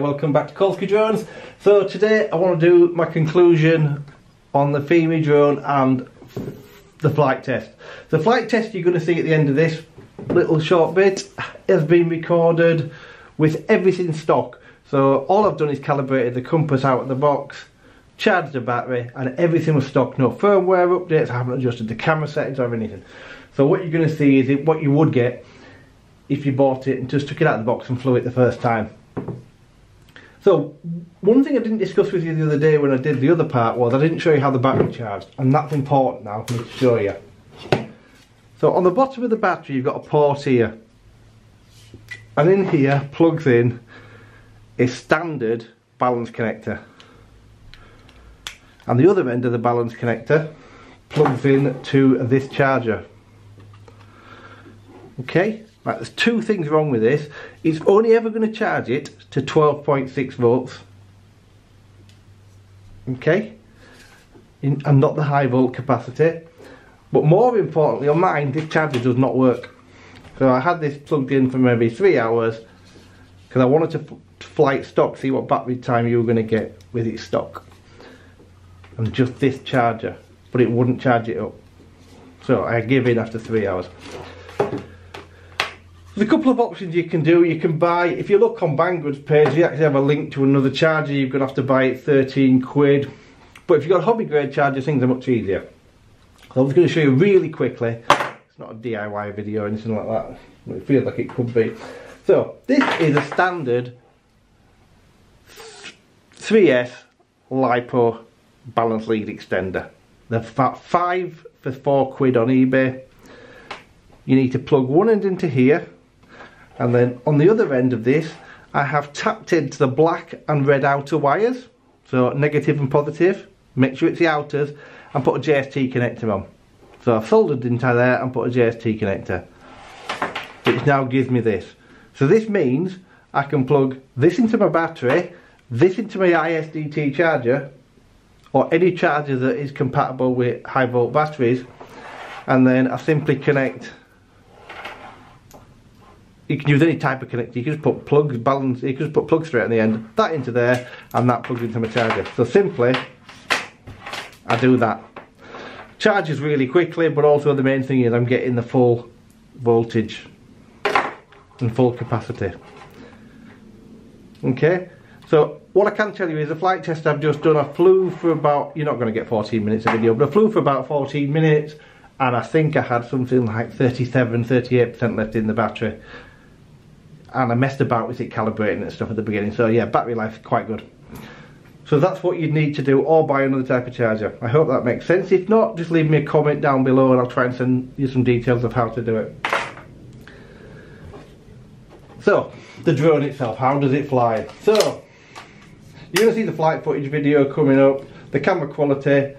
Welcome back to Colski Drones. So today I want to do my conclusion on the FIMI drone and the flight test. The flight test you're going to see at the end of this little short bit has been recorded with everything stock. So all I've done is calibrated the compass out of the box, charged the battery and everything was stock. No firmware updates, I haven't adjusted the camera settings or anything. So what you're going to see is what you would get if you bought it and just took it out of the box and flew it the first time. So one thing I didn't discuss with you the other day when I did the other part was I didn't show you how the battery charged and that's important now for me to show you. So on the bottom of the battery you've got a port here. And in here plugs in a standard balance connector. And the other end of the balance connector plugs in to this charger. Okay Right, there's two things wrong with this. It's only ever going to charge it to 12.6 volts. Okay? In, and not the high volt capacity. But more importantly on mine, this charger does not work. So I had this plugged in for maybe three hours because I wanted to fly it stock, see what battery time you were going to get with it stock. And just this charger, but it wouldn't charge it up. So I give in after three hours. There's a couple of options you can do. You can buy, if you look on Banggood's page, you actually have a link to another charger. You're going to have to buy it 13 quid. But if you've got a hobby grade charger, things are much easier. So I'm just going to show you really quickly. It's not a DIY video or anything like that. But it feels like it could be. So, this is a standard 3S LiPo balance lead extender. They're about five for four quid on eBay. You need to plug one end into here and then on the other end of this I have tapped into the black and red outer wires. So negative and positive make sure it's the outers and put a JST connector on. So I've soldered into there and put a JST connector which now gives me this. So this means I can plug this into my battery this into my ISDT charger or any charger that is compatible with high volt batteries and then I simply connect you can use any type of connector. You can just put plugs, balance, you can just put plugs straight at the end, that into there, and that plugs into my charger. So simply, I do that. Charges really quickly, but also the main thing is I'm getting the full voltage and full capacity. Okay, so what I can tell you is the flight test I've just done, I flew for about, you're not going to get 14 minutes of video, but I flew for about 14 minutes and I think I had something like 37, 38% left in the battery and I messed about with it calibrating and stuff at the beginning. So yeah battery life quite good. So that's what you'd need to do or buy another type of charger. I hope that makes sense. If not just leave me a comment down below and I'll try and send you some details of how to do it. So the drone itself how does it fly? So you're to see the flight footage video coming up. The camera quality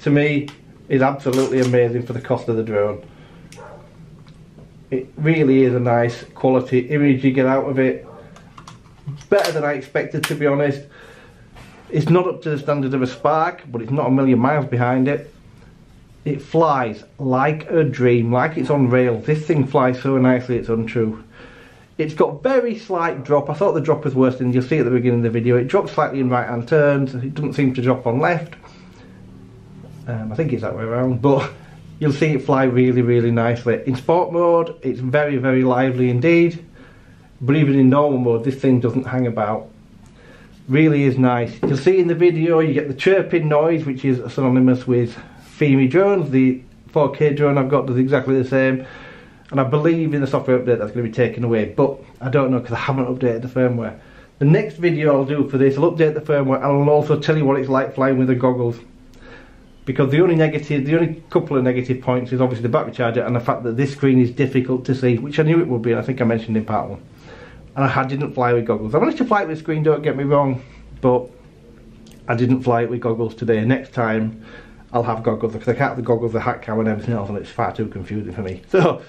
to me is absolutely amazing for the cost of the drone it really is a nice quality image you get out of it. Better than I expected to be honest. It's not up to the standard of a Spark, but it's not a million miles behind it. It flies like a dream, like it's on rails. This thing flies so nicely it's untrue. It's got very slight drop. I thought the drop was worse than you'll see at the beginning of the video. It drops slightly in right hand turns. It doesn't seem to drop on left. Um, I think it's that way around, but you'll see it fly really really nicely. In sport mode it's very very lively indeed. But even in normal mode this thing doesn't hang about. Really is nice. You'll see in the video you get the chirping noise which is synonymous with FIMI drones the 4k drone I've got does exactly the same. And I believe in the software update that's going to be taken away but I don't know because I haven't updated the firmware. The next video I'll do for this I'll update the firmware and I'll also tell you what it's like flying with the goggles because the only negative, the only couple of negative points is obviously the battery charger and the fact that this screen is difficult to see, which I knew it would be, and I think I mentioned in part one. And I didn't fly with goggles. I managed to fly it with screen, don't get me wrong, but I didn't fly it with goggles today. Next time, I'll have goggles because I can't have the goggles, the hat cam and everything else, and it's far too confusing for me. So,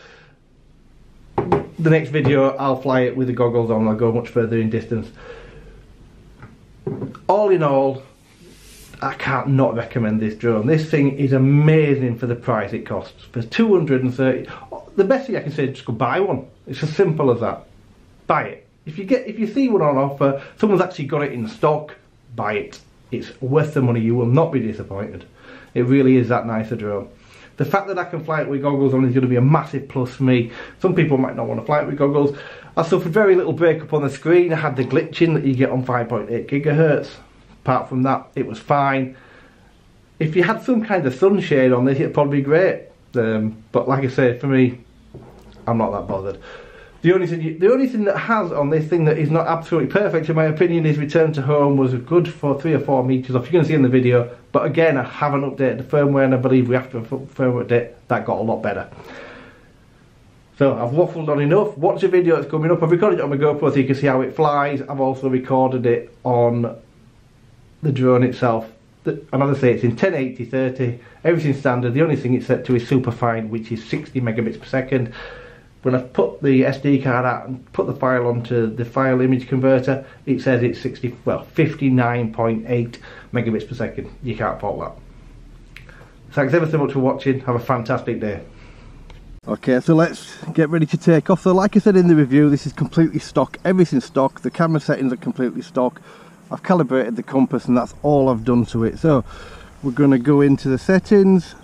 the next video, I'll fly it with the goggles on, I'll go much further in distance. All in all, I can't not recommend this drone. This thing is amazing for the price it costs. For 230, the best thing I can say is just go buy one. It's as simple as that. Buy it. if you get if you see one on offer, someone's actually got it in stock, buy it. It's worth the money. You will not be disappointed. It really is that nice a drone. The fact that I can fly it with goggles on is going to be a massive plus for me. Some people might not want to fly it with goggles. I suffered very little breakup on the screen. I had the glitching that you get on 5.8 gigahertz. Apart from that, it was fine. If you had some kind of sunshade on this, it'd probably be great. Um, but like I say, for me, I'm not that bothered. The only thing, you, the only thing that has on this thing that is not absolutely perfect, in my opinion, is return to home was good for three or four meters off. You're going to see in the video, but again, I haven't updated the firmware, and I believe we have to firmware update. That got a lot better. So I've waffled on enough. Watch the video that's coming up. I've recorded it on my GoPro so you can see how it flies. I've also recorded it on the drone itself. And as I say, it's in 1080 30, everything's standard. The only thing it's set to is super fine, which is 60 megabits per second. When I've put the SD card out and put the file onto the file image converter, it says it's 60, well, 59.8 megabits per second. You can't fault that. Thanks ever so much for watching. Have a fantastic day. Okay, so let's get ready to take off. So like I said in the review, this is completely stock. Everything's stock. The camera settings are completely stock. I've calibrated the compass and that's all I've done to it. So we're going to go into the settings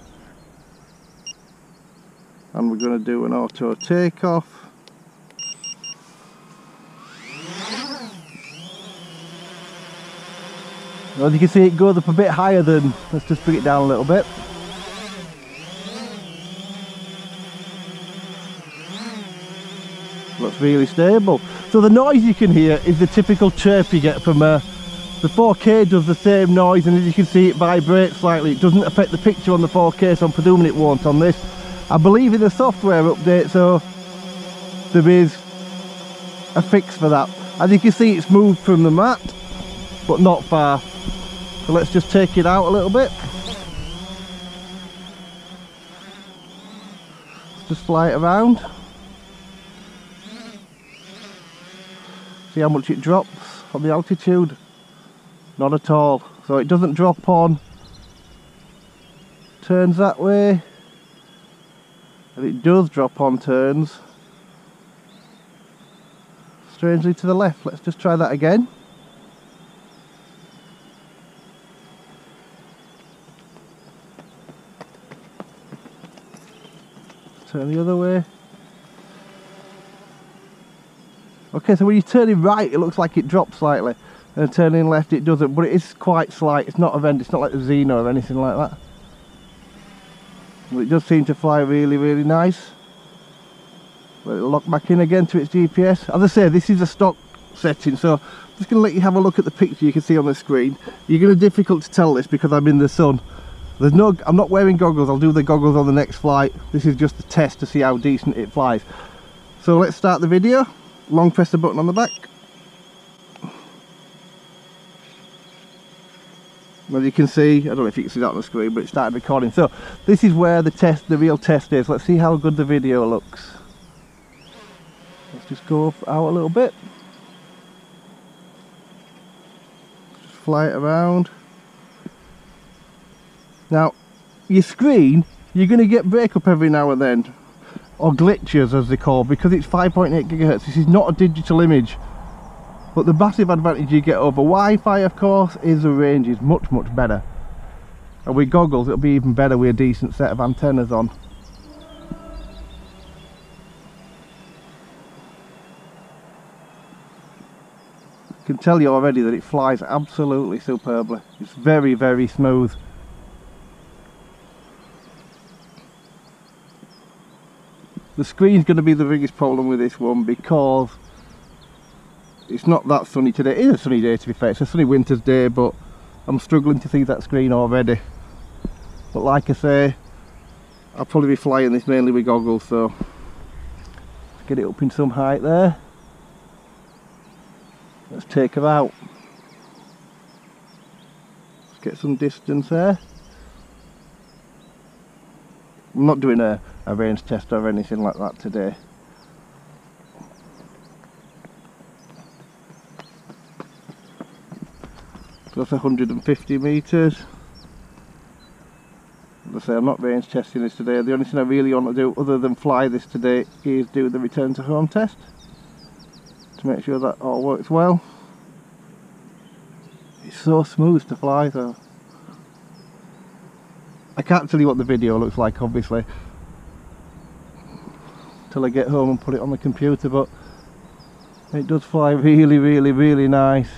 and we're going to do an auto takeoff. As you can see it goes up a bit higher than, let's just bring it down a little bit. Looks really stable. So the noise you can hear is the typical chirp you get from a the 4K does the same noise and as you can see it vibrates slightly. It doesn't affect the picture on the 4K so I'm presuming it won't on this. I believe in the software update so there is a fix for that. As you can see it's moved from the mat but not far. So let's just take it out a little bit. Just fly it around. See how much it drops on the altitude? Not at all. So it doesn't drop on. Turns that way. And it does drop on turns. Strangely to the left. Let's just try that again. Turn the other way okay so when you turn it right it looks like it drops slightly and turning left it doesn't but it is quite slight it's not a vent it's not like the Zino or anything like that it does seem to fly really, really nice. Let it lock back in again to its GPS. As I say, this is a stock setting, so I'm just going to let you have a look at the picture you can see on the screen. You're going to difficult to tell this because I'm in the sun. There's no, I'm not wearing goggles, I'll do the goggles on the next flight. This is just a test to see how decent it flies. So let's start the video. Long press the button on the back. as you can see I don't know if you can see that on the screen but it started recording. So this is where the test the real test is. Let's see how good the video looks. Let's just go out a little bit. Just fly it around. Now your screen you're going to get break up every now and then or glitches as they call because it's 5.8 gigahertz. This is not a digital image. But the massive advantage you get over Wi-Fi of course is the range is much much better. And with goggles it'll be even better with a decent set of antennas on. I can tell you already that it flies absolutely superbly. It's very very smooth the screen's going to be the biggest problem with this one because it's not that sunny today. It is a sunny day to be fair. It's a sunny winter's day, but I'm struggling to see that screen already. But like I say, I'll probably be flying this mainly with goggles, so let's get it up in some height there. Let's take her out. Let's get some distance there. I'm not doing a, a range test or anything like that today. that's 150 metres as I say I'm not range testing this today the only thing I really want to do other than fly this today is do the return to home test to make sure that all works well. It's so smooth to fly though. I can't tell you what the video looks like obviously till I get home and put it on the computer but it does fly really really really nice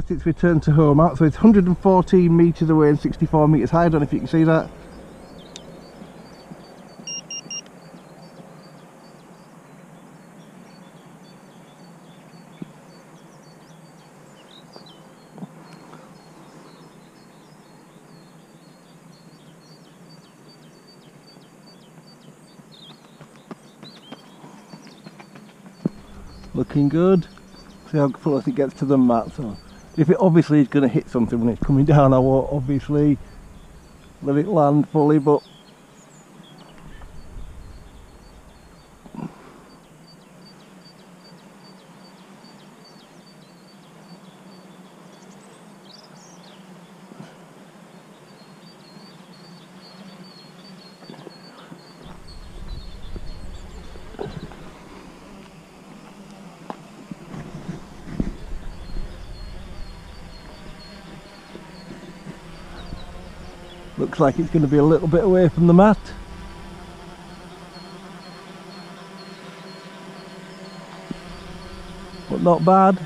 test its return to home out so it's 114 metres away and 64 metres high. I don't know if you can see that. Looking good. See how close it gets to the mat so if it obviously is going to hit something when it's coming down I won't obviously let it land fully but looks like it's going to be a little bit away from the mat but not bad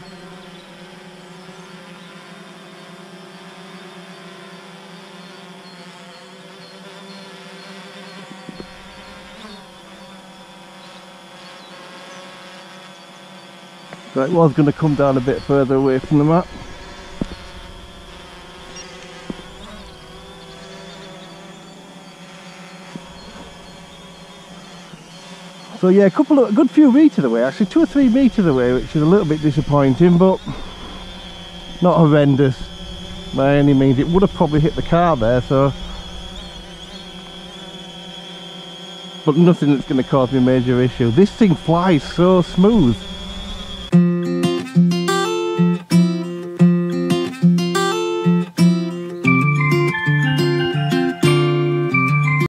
So it was going to come down a bit further away from the map. So yeah, a couple of a good few meters away, actually two or three meters away, which is a little bit disappointing, but not horrendous by any means. It would have probably hit the car there, so but nothing that's going to cause me a major issue. This thing flies so smooth.